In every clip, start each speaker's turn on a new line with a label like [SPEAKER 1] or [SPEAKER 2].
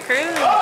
[SPEAKER 1] Veracruz.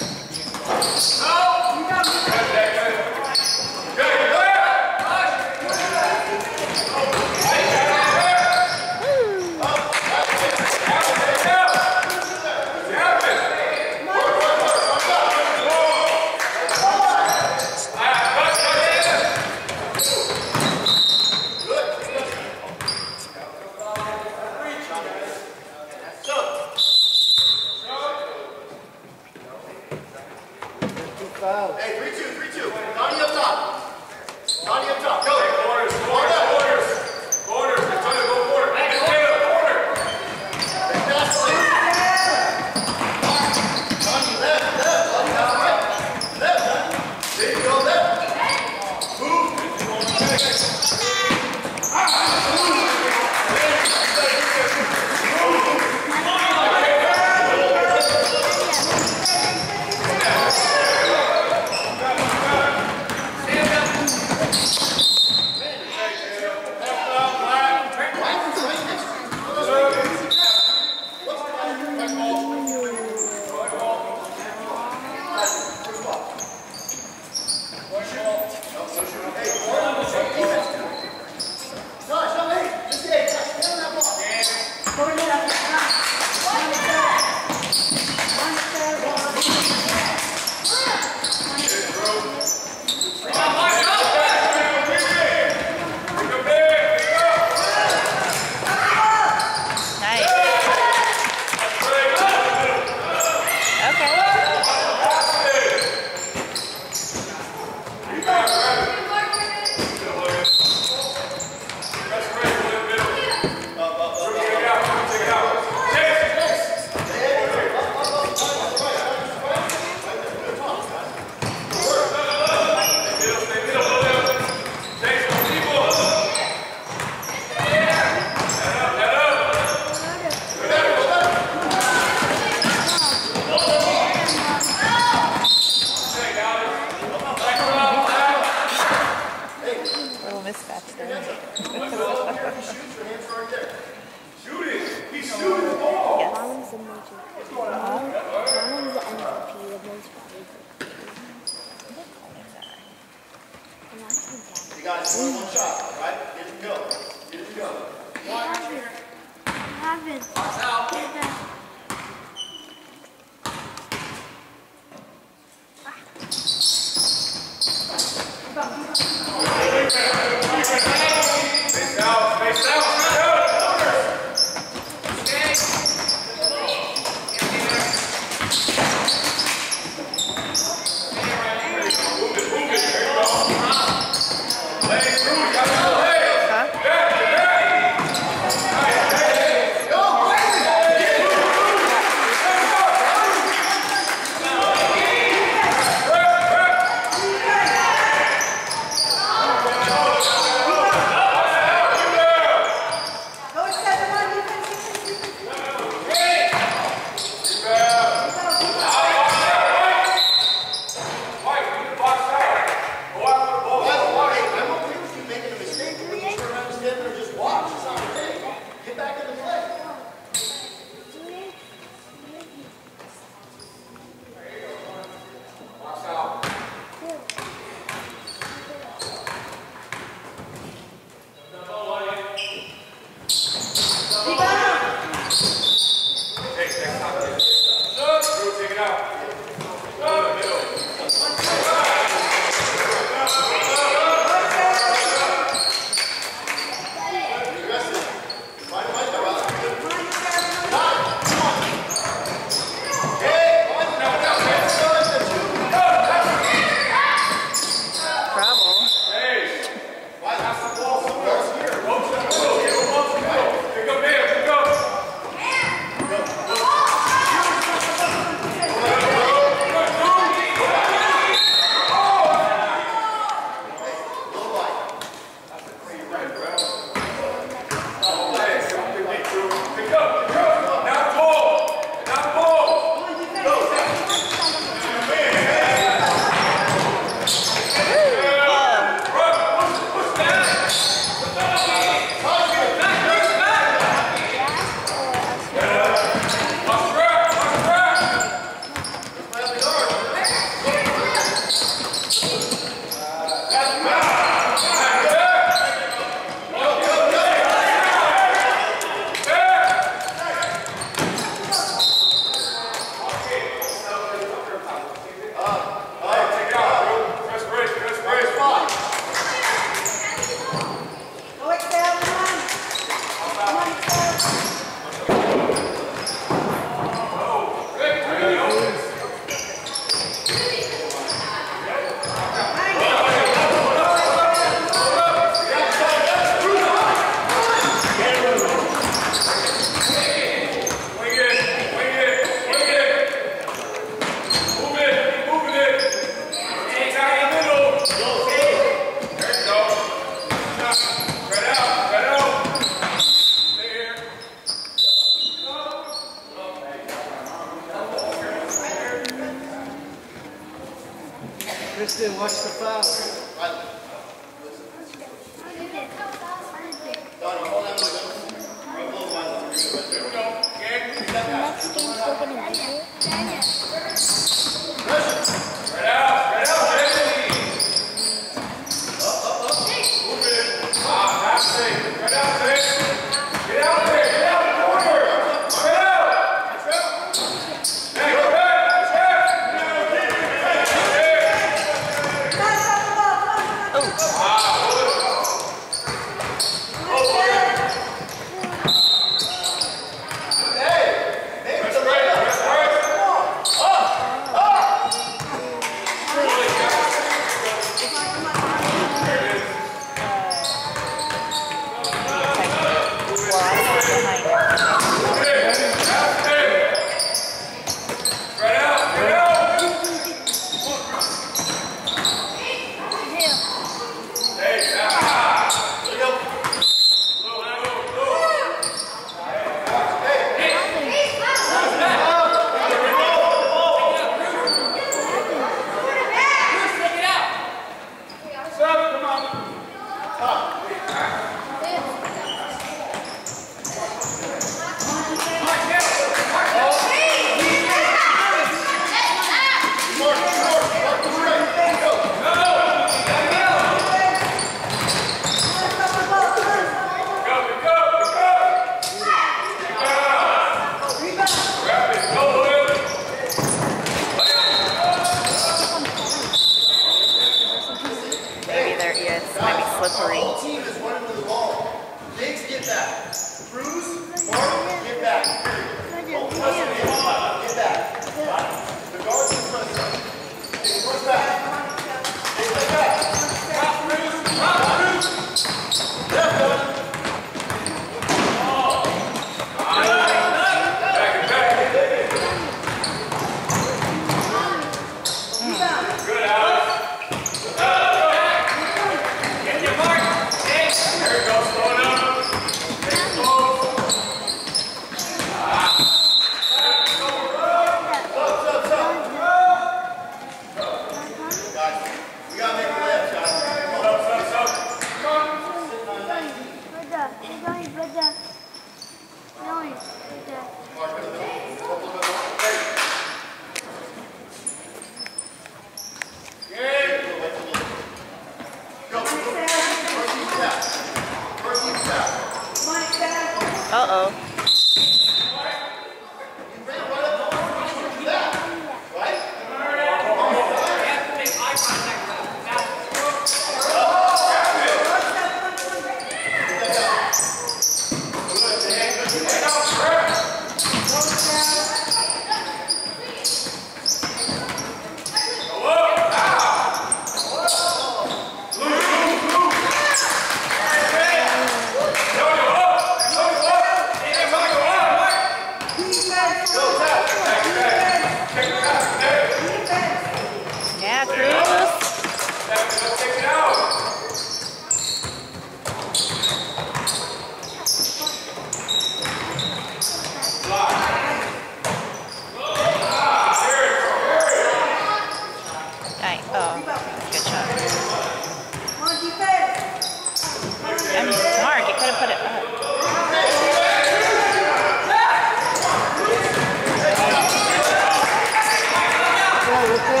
[SPEAKER 1] 谢谢。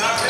[SPEAKER 1] Not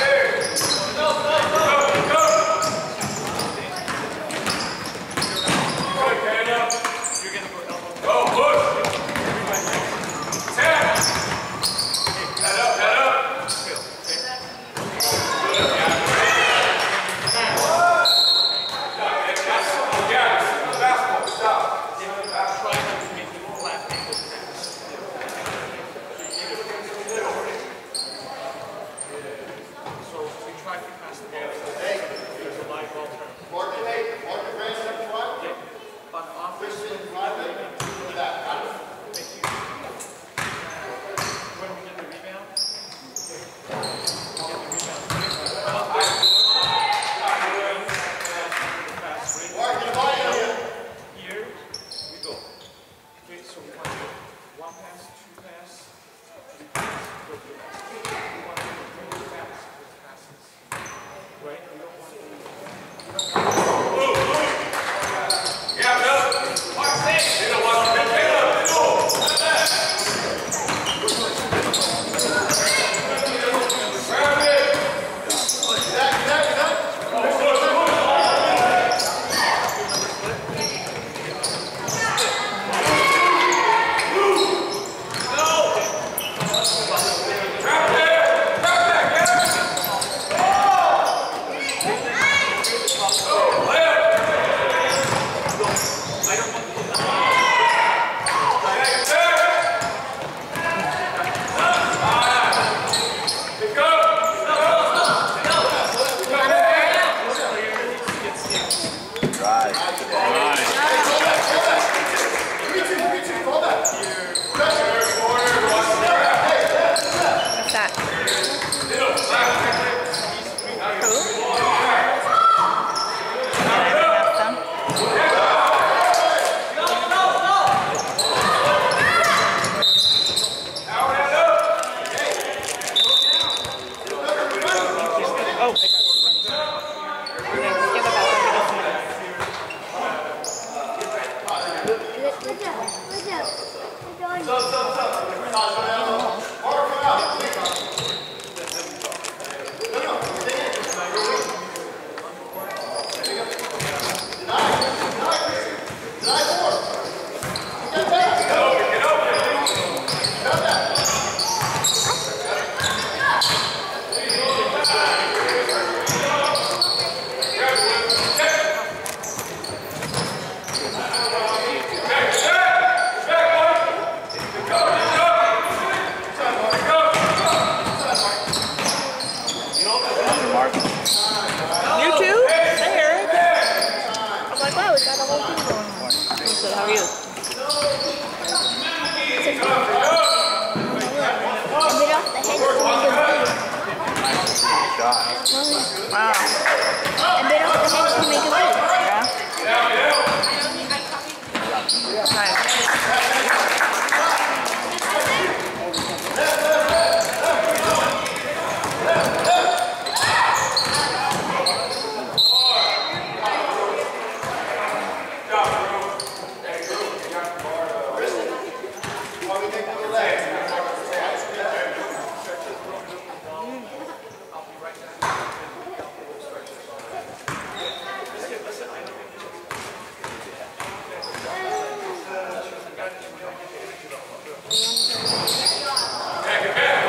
[SPEAKER 1] Hey, hey.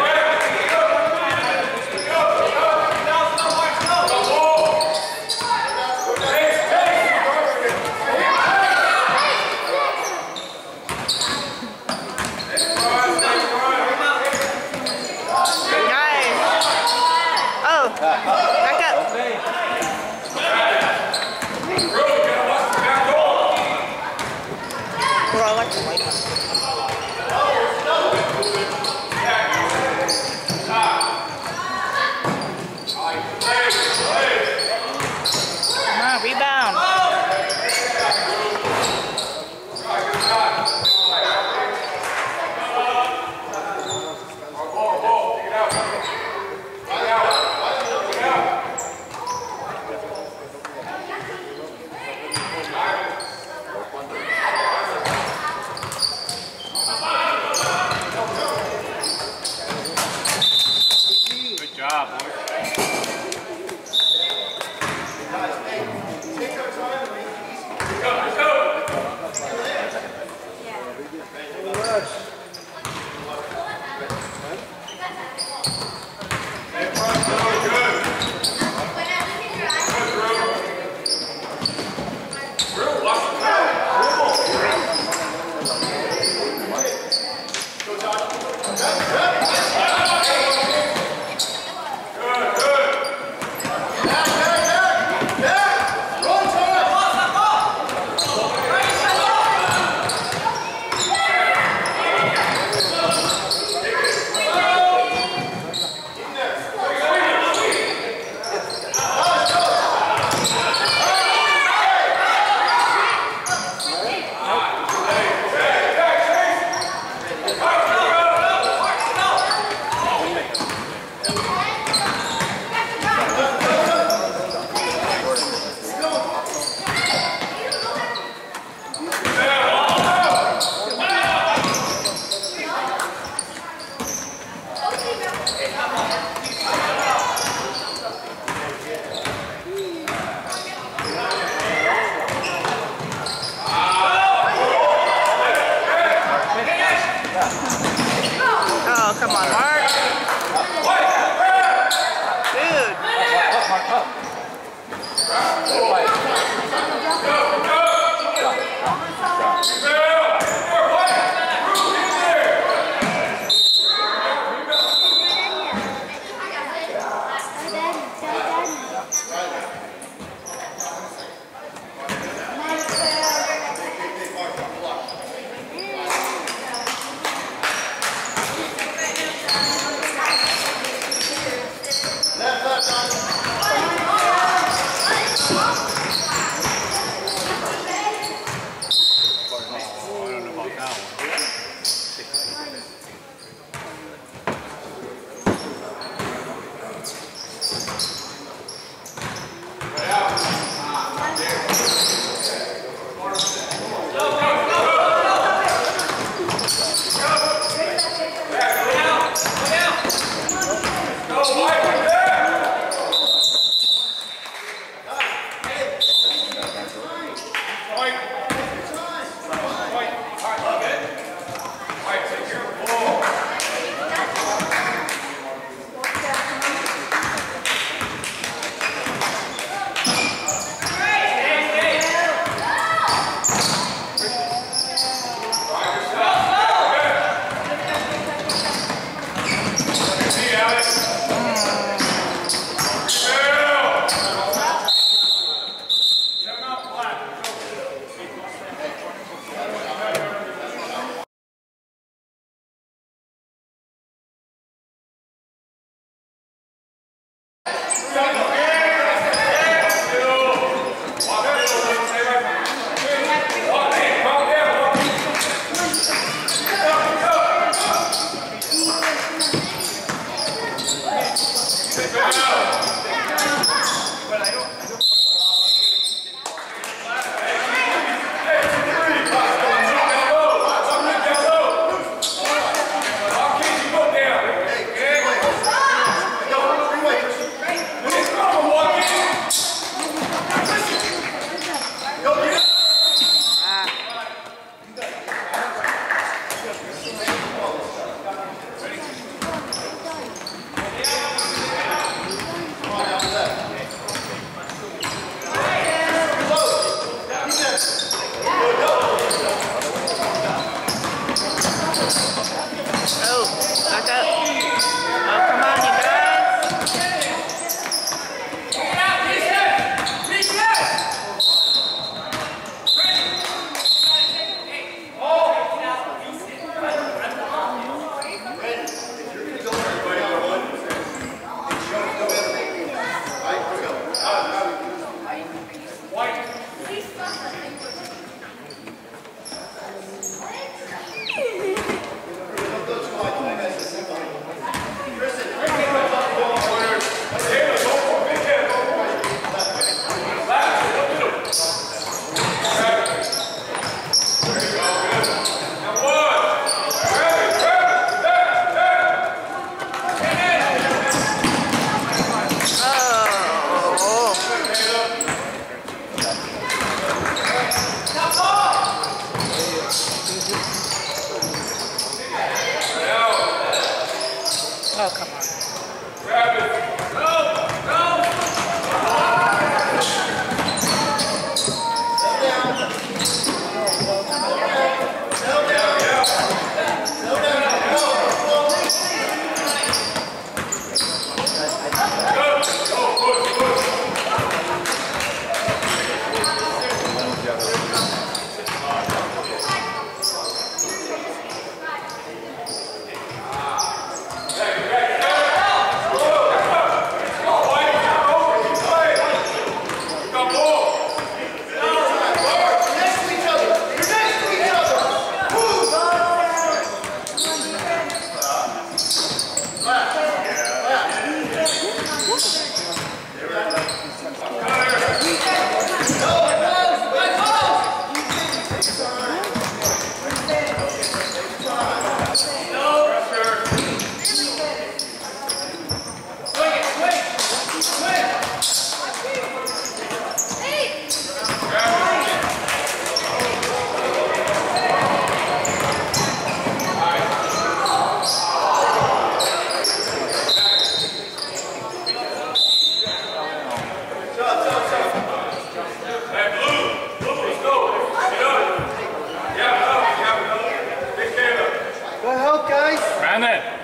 [SPEAKER 1] 안에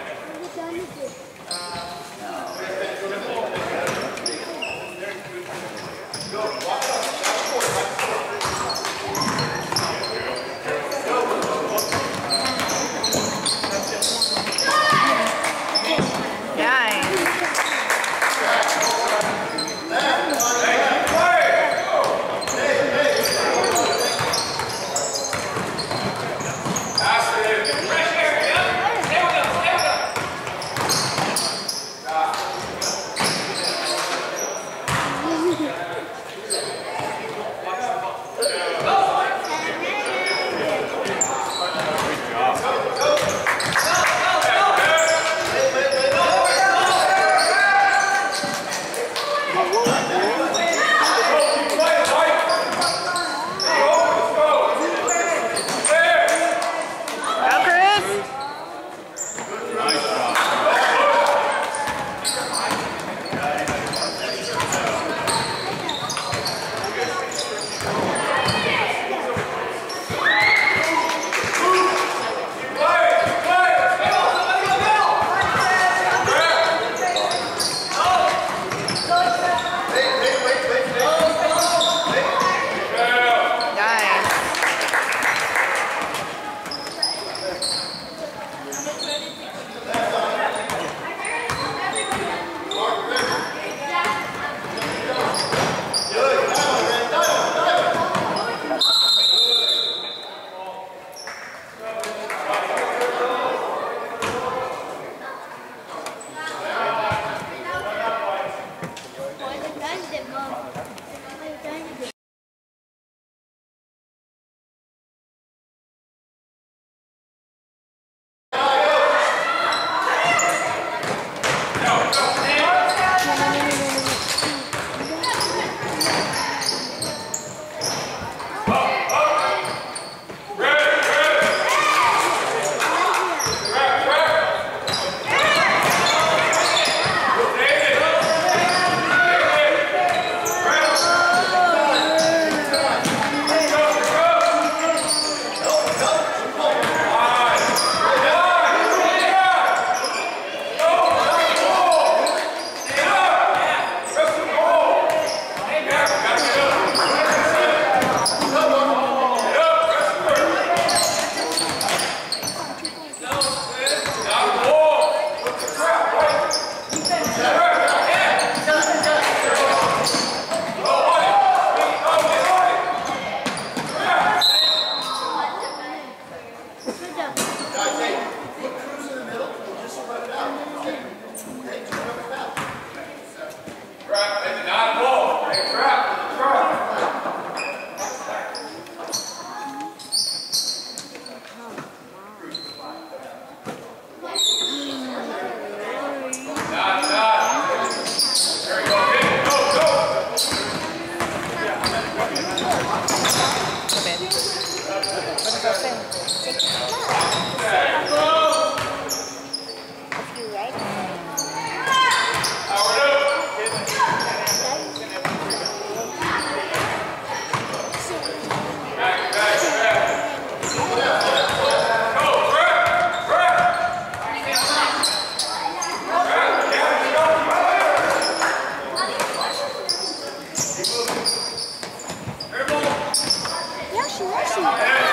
[SPEAKER 1] 学习。